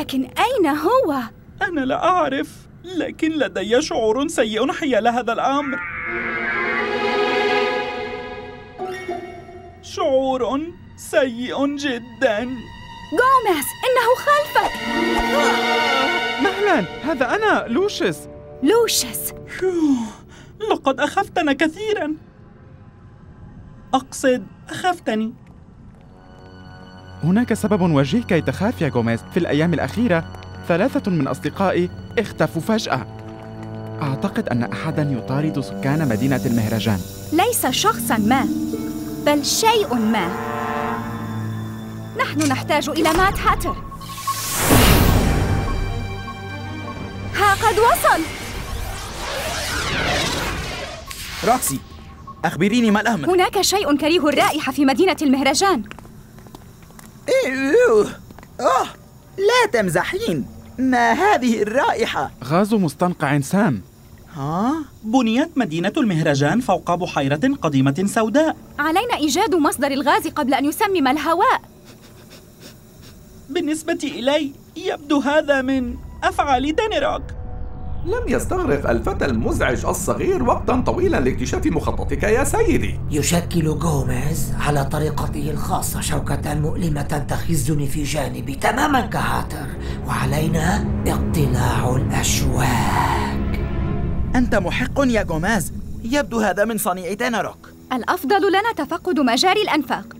لكن أين هو؟ أنا لا أعرف. لكن لدي شعور سيء حيال هذا الأمر. شعور سيء جدا. غوميز إنه خلفك. مهلا هذا أنا لوشيس. لوشيس. لقد أخفتنا كثيرا. أقصد أخفتني. هناك سبب وجيه كي تخاف يا غوميز. في الأيام الأخيرة ثلاثة من أصدقائي اختفوا فجأة. أعتقد أن أحدا يطارد سكان مدينة المهرجان. ليس شخصا ما بل شيء ما. نحن نحتاج إلى مات هاتر. ها قد وصل. روكسي أخبريني ما الأمر هناك شيء كريه الرائحة في مدينة المهرجان. أوه لا تمزحين. ما هذه الرائحة؟ غاز مستنقع سام. ها؟ بنيت مدينة المهرجان فوق بحيرة قديمة سوداء. علينا إيجاد مصدر الغاز قبل أن يسمم الهواء. بالنسبة إلي يبدو هذا من أفعال دانيروك. لم يستغرق الفتى المزعج الصغير وقتا طويلا لاكتشاف مخططك يا سيدي. يشكل غوميز على طريقته الخاصة شوكة مؤلمة تخزني في جانبي تماما كهاتر وعلينا اقتلاع الأشواك. أنت محق يا غوماز يبدو هذا من صنيع تيناروك الأفضل لنا تفقد مجاري الأنفاق.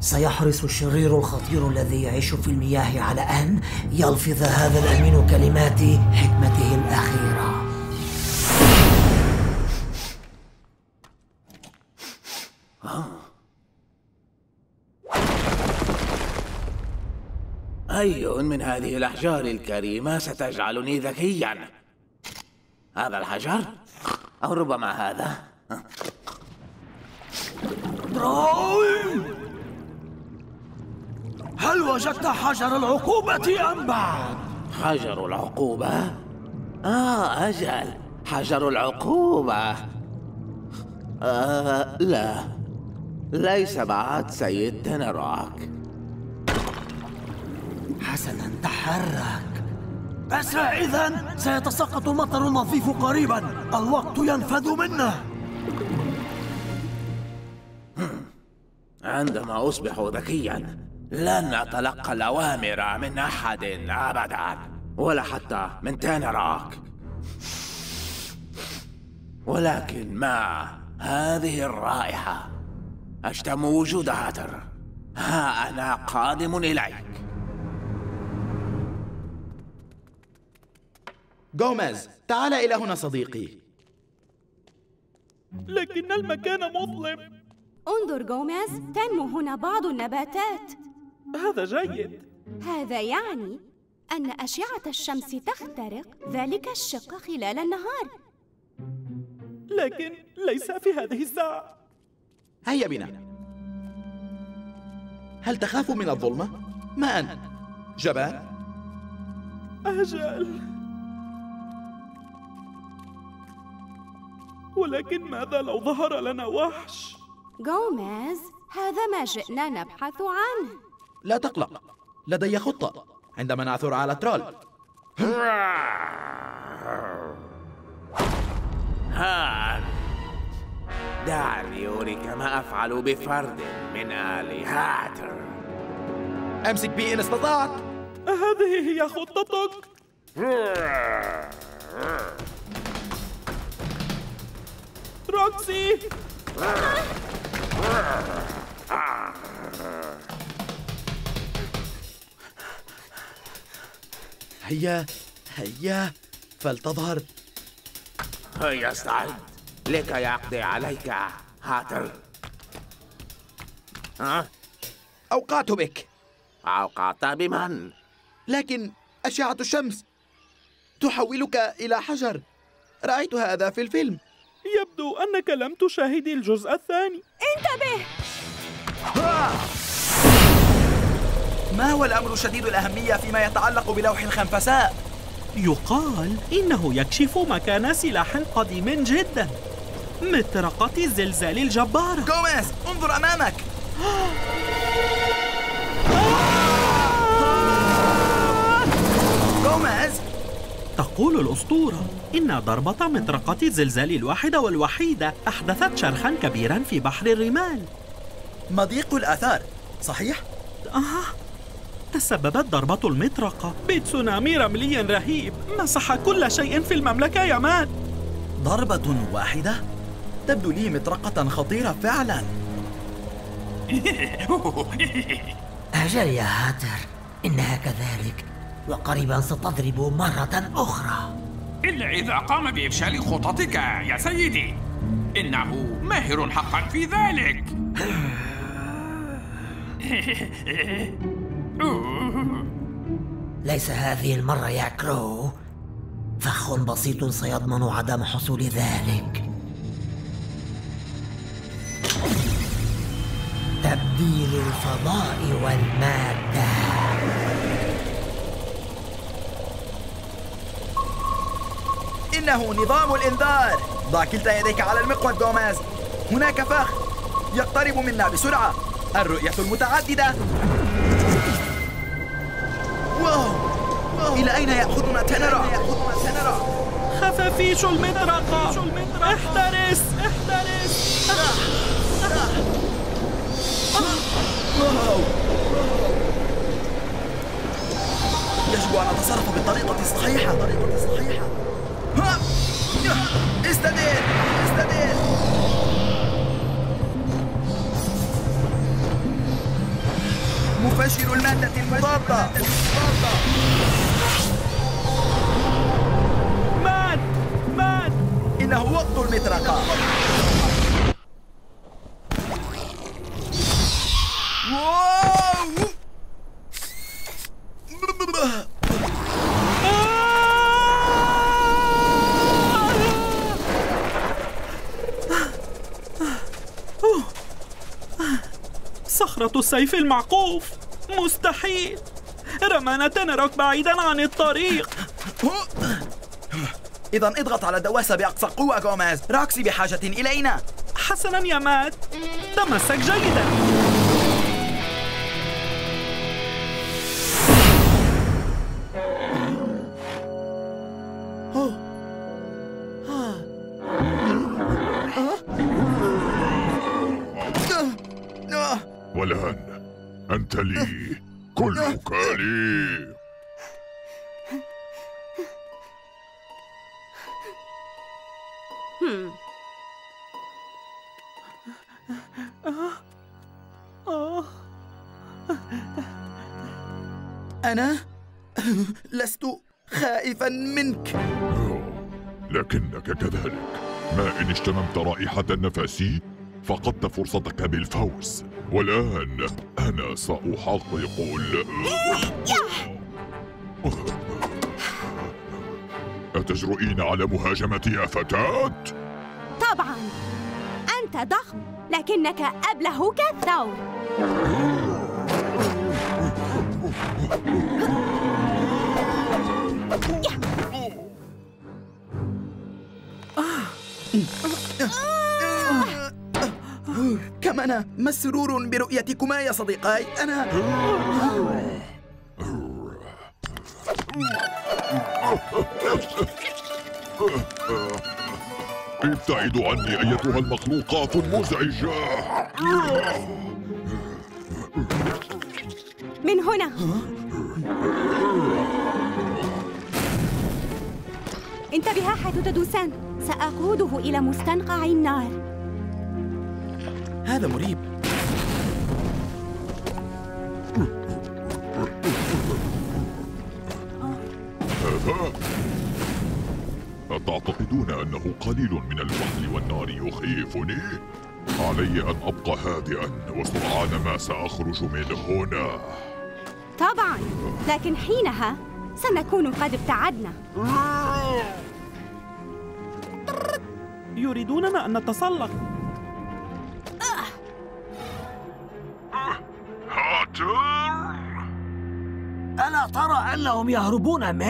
سيحرص الشرير الخطير الذي يعيش في المياه على أن يلفظ هذا الأمين كلمات حكمته الأخيرة أي من هذه الأحجار الكريمة ستجعلني ذكيا؟ هذا الحجر؟ أو ربما هذا؟ هل وجدت حجر العقوبة أم بعد؟ حجر العقوبة؟ آه أجل. حجر العقوبة. آه لا. ليس بعد سيد تنراك حسنا تحرك أسرع إذا سيتساقط المطر النظيف قريبا. الوقت ينفذ منه. عندما أصبح ذكيا لن أتلقى الأوامر من أحد أبدا ولا حتى من تانراك ولكن ما هذه الرائحة؟ أشتم وجود هاتر. ها أنا قادم إليك. غوميز تعال إلى هنا صديقي. لكن المكان مظلم. انظر غوميز تنمو هنا بعض النباتات. هذا جيد هذا يعني أن أشعة الشمس تخترق ذلك الشق خلال النهار لكن ليس في هذه الساعة هيا بنا هل تخاف من الظلمة؟ ما أنت؟ جبان؟ أجل ولكن ماذا لو ظهر لنا وحش؟ غوميز هذا ما جئنا نبحث عنه لا تقلق. لدي خطة عندما نعثر على ترول ها دعني أريك ما أفعل بفرد من آل هاتر. أمسك بي إن استطعت. هذه هي خطتك. روكسي هيا هيا فلتظهر. هيا استعد. لكي يقضي عليك هاتر ها؟ أوقعت بك. أوقعت بمن؟ لكن أشعة الشمس تحولك إلى حجر. رأيت هذا في الفيلم. يبدو أنك لم تشاهد الجزء الثاني. انتبه! ما هو الأمر شديد الأهمية فيما يتعلق بلوح الخنفساء؟ يقال إنه يكشف مكان سلاح قديم جدا مطرقة الزلزال الجبار. غوميز انظر أمامك. غوماز تقول الأسطورة إن ضربة مطرقة الزلزال الواحدة والوحيدة أحدثت شرخا كبيرا في بحر الرمال. مضيق الآثار صحيح؟ آه تسببت ضربة المطرقة. بتسونامي رملي رهيب. مسح كل شيء في المملكة يا مان. ضربة واحدة؟ تبدو لي مطرقة خطيرة فعلا. أجل يا هاتر. إنها كذلك. وقريبا ستضرب مرة أخرى. إلا إذا قام بإفشال خططك يا سيدي. إنه ماهر حقا في ذلك. ليس هذه المرة يا كرو. فخ بسيط سيضمن عدم حصول ذلك. تبديل الفضاء والمادة. إنه نظام الإنذار. ضع كلتا يديك على المقود دوماز. هناك فخ يقترب منا بسرعة. الرؤية المتعددة. إلى أين يأخذنا تنرى؟ خفافيش المطرقة احترس! احترس! يجب أن أتصرف بالطريقة الصحيحة الطريقة الصحيحة! استدير استدير مفشل المادة المضادة واو صخرة السيف المعقوف. مستحيل. رمانا تنرك بعيدا عن الطريق. إذا اضغط على الدواسة بأقصى قوة غوميز راكسي بحاجة إلينا. حسنا يا مات. تمسك جيدا. والآن أنت لي كلك لي. أنا لست خائفا منك. لكنك كذلك. ما إن اشتممت رائحة النفس فقدت فرصتك بالفوز. والآن أنا سأحقق ال أتجرؤين على مهاجمتي يا فتاة؟ طبعا. أنت ضخم لكنك أبله كالثور كم أنا مسرور برؤيتكما يا صديقاي. أنا ابتعدوا عني أيتها المخلوقات المزعجة. من هنا. انتبها حيث تدوسان. سأقوده إلى مستنقع النار. هذا مريب. أتعتقدون أنه قليل من الوحل والنار يخيفني؟ علي أن أبقى هادئا وسرعان ما سأخرج من هنا. طبعا لكن حينها سنكون قد ابتعدنا. يريدوننا أن نتسلق. هاتر ألا ترى أنهم يهربون من